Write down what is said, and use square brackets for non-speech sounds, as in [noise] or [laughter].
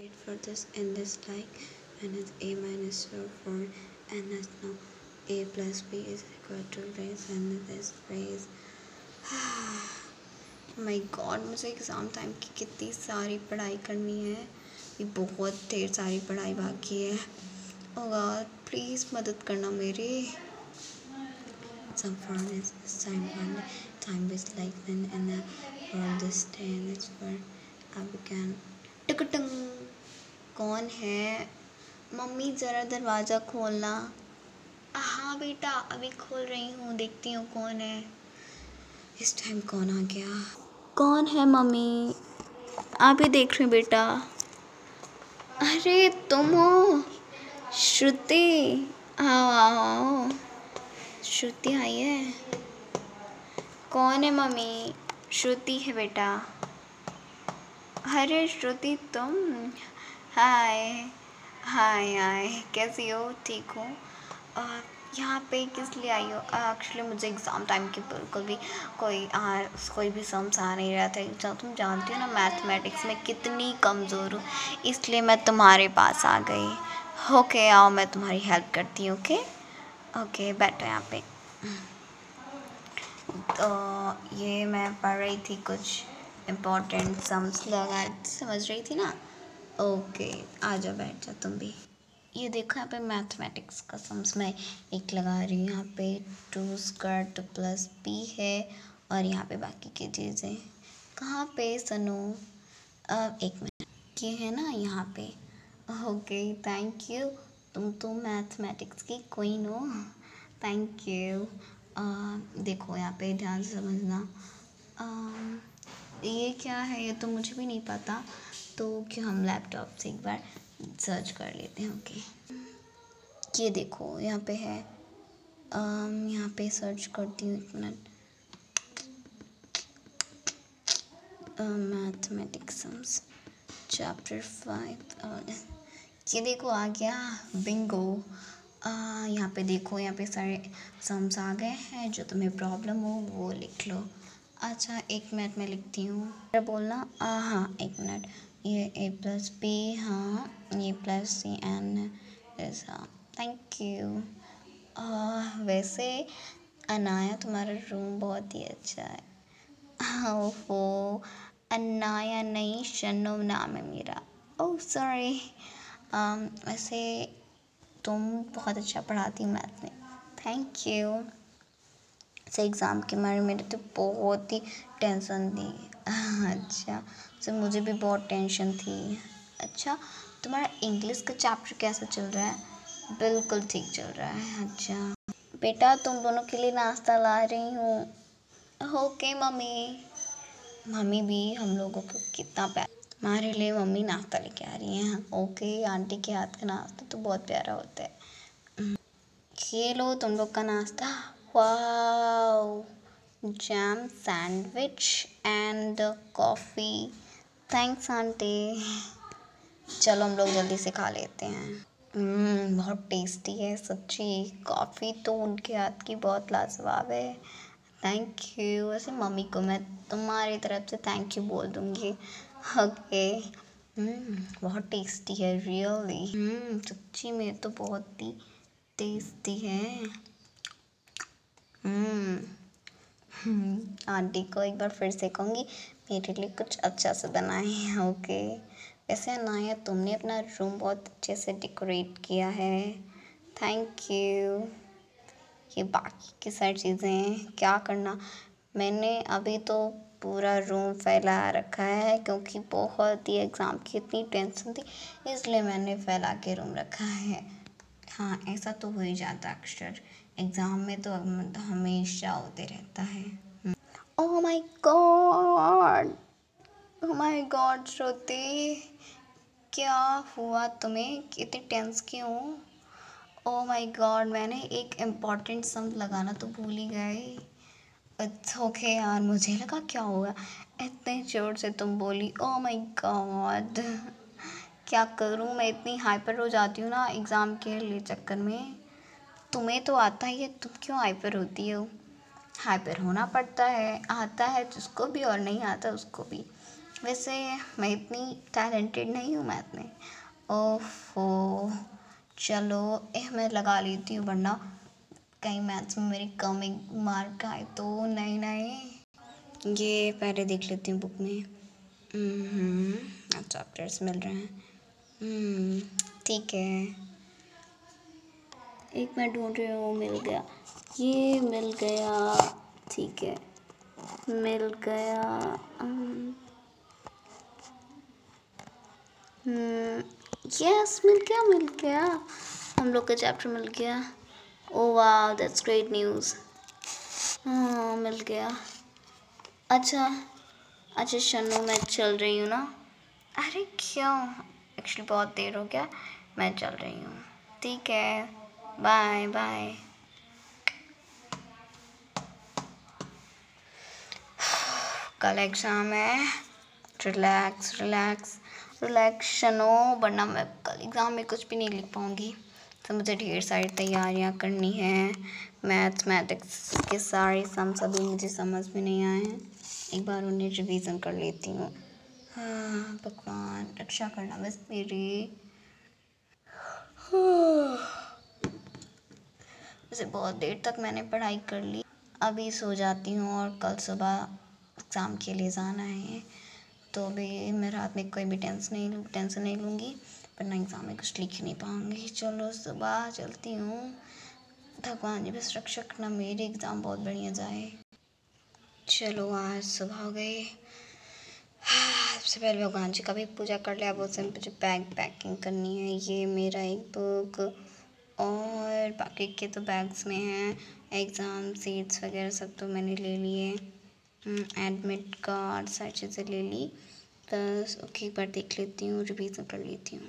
Wait for this in this like n is a minus 4 n is now a plus b is equal to raise n this raise my god मुझे exam time की कितनी सारी पढ़ाई करनी है ये बहुत ढेर सारी पढ़ाई बाकी है ओ गॉड प्लीज़ मदद करना मेरी some furnace this time when time is like then and for this day and it's for I began टकटंग कौन है? मम्मी, ज़रा दरवाज़ा खोलना। हाँ बेटा, अभी खोल रही हूँ, देखती हूँ कौन है। इस टाइम कौन आ गया? कौन है मम्मी? आप ही देख रहे बेटा। अरे तुम हो। श्रुति। आओ आओ। श्रुति आई है। कौन है मम्मी? श्रुति है बेटा। अरे श्रुति तुम? हाय हाय हाय कैसी हो? ठीक हो? यहाँ पे किस लिए आई हो? एक्चुअली मुझे एग्ज़ाम टाइम की बिल्कुल भी कोई आ, कोई भी समझ आ नहीं रहा था जब तुम जानती हो ना मैथमेटिक्स में कितनी कमज़ोर हूँ इसलिए मैं तुम्हारे पास आ गई। ओके आओ मैं तुम्हारी हेल्प करती हूँ ओके ओके बैठो यहाँ पे। तो ये मैं पढ़ रही थी कुछ। इम्पोर्टेंट सम्स लगा समझ रही थी ना? ओके आ जाओ बैठ जाओ तुम भी। ये देखो यहाँ पे मैथमेटिक्स का सम्स मैं एक लगा रही हूँ। यहाँ पे two square two plus P है और यहाँ पे बाकी की चीज़ें। कहाँ पे सनो? अब एक मिनट। ये है ना यहाँ पे। ओके थैंक यू तुम तो मैथमेटिक्स की क्वीन हो। थैंक यू देखो यहाँ पे ध्यान से समझना। आ, ये क्या है, ये तो मुझे भी नहीं पता। तो क्यों हम लैपटॉप से एक बार सर्च कर लेते हैं ओके ये देखो, यहाँ पे है यहाँ पे सर्च करती हूँ एक मिनट मैथमेटिक्स चैप्टर फाइव ये देखो, आ गया बिंगो यहाँ पे देखो, यहाँ पे सारे सम्स आ गए हैं, जो तुम्हें प्रॉब्लम हो, वो लिख लो। अच्छा एक मिनट में लिखती हूँ। बोलना, आ हाँ एक मिनट। ये ए प्लस बी हाँ ये प्लस सी एन ऐसा। थैंक यू वैसे अनाया तुम्हारा रूम बहुत ही अच्छा है। ओहो, अनाया नहीं शनो नाम है मेरा। ओह सॉरी वैसे तुम बहुत अच्छा पढ़ाती मैथ में। थैंक यू से एग्ज़ाम के बारे में तो बहुत ही टेंशन थी। [laughs] अच्छा सर मुझे भी बहुत टेंशन थी। अच्छा तुम्हारा इंग्लिश का चैप्टर कैसा चल रहा है? बिल्कुल ठीक चल रहा है। अच्छा बेटा तुम दोनों के लिए नाश्ता ला रही हूँ। Okay, mummy. मम्मी भी हम लोगों को कितना प्यार हमारे लिए मम्मी नाश्ता लेके आ रही हैं। ओके, आंटी के हाथ का नाश्ता तो बहुत प्यारा होता है। ये लो तुम लोग का नाश्ता। Wow jam sandwich and coffee thanks aunty चलो हम लोग जल्दी से खा लेते हैं। हम्म, बहुत टेस्टी है सच्ची। कॉफ़ी तो उनके हाथ की बहुत लाजवाब है। थैंक यू वैसे मम्मी को मैं तुम्हारी तरफ़ से थैंक यू बोल दूँगी। ओके हम्म, बहुत टेस्टी है रियली हम्म, सच्ची में तो बहुत ही टेस्टी है। आंटी को एक बार फिर से कहूँगी, मेरे लिए कुछ अच्छा से बनाए ओके? वैसे अनाया, तुमने अपना रूम बहुत अच्छे से डेकोरेट किया है। थैंक यू ये बाकी की सारी चीज़ें क्या करना? मैंने अभी तो पूरा रूम फैला रखा है, क्योंकि बहुत ही एग्ज़ाम की इतनी टेंशन थी, इसलिए मैंने फैला के रूम रखा है। हाँ ऐसा तो हो ही जाता अक्सर एग्ज़ाम में तो हमेशा होते रहता है। ओह my god oh my god Shruti! क्या हुआ तुम्हें? इतनी टेंस क्यों? ओह माय गॉड मैंने एक इंपॉर्टेंट सम लगाना तो भूल ही गए इट्स ओके यार, मुझे लगा क्या होगा। इतने ज़ोर से तुम बोली ओ माय गॉड क्या करूँ? मैं इतनी हाइपर हो जाती हूँ ना एग्ज़ाम के लिए चक्कर में। तुम्हें तो आता ही है तुम क्यों हाइपर होती हो? हाइपर होना पड़ता है आता है जिसको भी और नहीं आता उसको भी। वैसे मैं इतनी टैलेंटेड नहीं हूँ मैथ में। ओफो चलो ए मैं लगा लेती हूँ वरना कहीं मैथ्स में मेरी कम एक मार्क आए तो नहीं नहीं। ये पहले देख लेती हूँ बुक में। चैप्टर्स हम्म, मिल रहे हैं। हम्म, ठीक है। एक मैं ढूंढ रही हूँ मिल गया। ये मिल गया ठीक है। मिल गया यस मिल गया मिल गया। हम लोग का चैप्टर मिल गया। ओ वाह दैट्स ग्रेट न्यूज़ हाँ मिल गया। अच्छा अच्छा शनु मैं चल रही हूँ ना? अरे क्यों? एक्चुअली बहुत देर हो गया। मैं चल रही हूँ। ठीक है। बाय बाय कल एग्ज़ाम है। रिलैक्स रिलैक्स रिलैक्शन वरना मैं कल एग्ज़ाम में कुछ भी नहीं लिख पाऊँगी। तो मुझे ढेर सारी तैयारियाँ करनी है। मैथमेटिक्स के सारे सम सभी मुझे समझ में नहीं आए हैं। एक बार उन्हें रिवीजन कर लेती हूँ। हाँ भगवान, रक्षा करना बस मेरी। वैसे बहुत देर तक मैंने पढ़ाई कर ली। अभी सो जाती हूँ और कल सुबह एग्ज़ाम के लिए जाना है। तो अभी मैं रात में कोई भी टेंशन नहीं लूँ, टेंशन नहीं लूँगी वरना एग्ज़ाम में कुछ लिख नहीं पाऊँगी। चलो सुबह चलती हूँ। भगवान जी बस रक्षा करना मेरे एग्ज़ाम बहुत बढ़िया जाए। चलो आज सुबह हो गई। सबसे पहले भगवान जी का भी पूजा कर लिया बहुत से मुझे बैग पैकिंग करनी है, ये मेरा एक बुक और बाकी के तो बैग्स में हैं। एग्ज़ाम सीट्स वगैरह सब तो मैंने ले लिए। एडमिट कार्ड सारी चीज़ें ले ली। बस ओके एक बार देख लेती हूँ रिवीजन कर लेती हूँ।